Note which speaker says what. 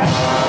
Speaker 1: Bye.